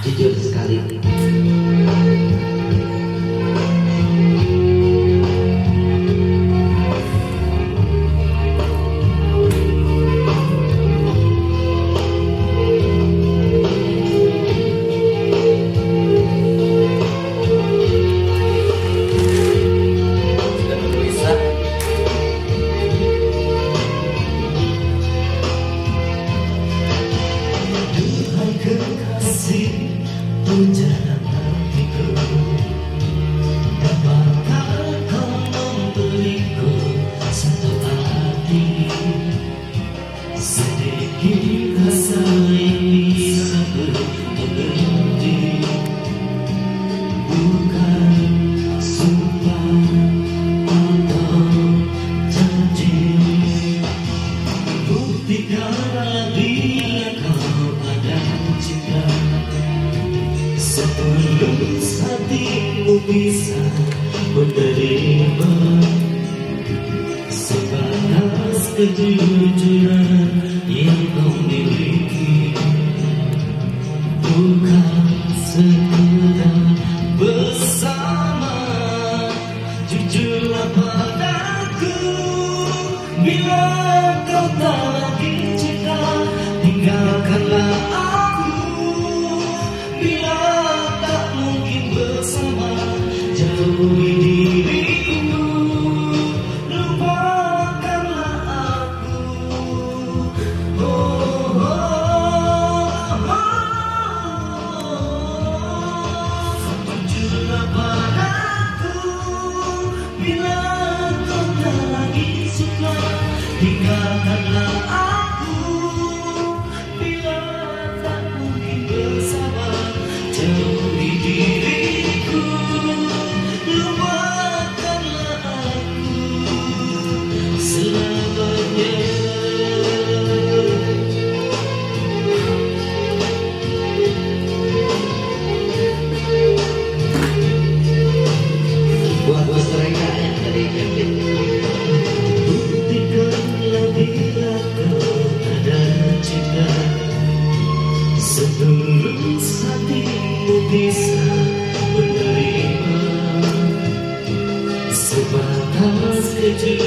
jujur sekali Setulus hatimu bisa menerima Sebatas kejujuran Tinggalkanlah Jesus.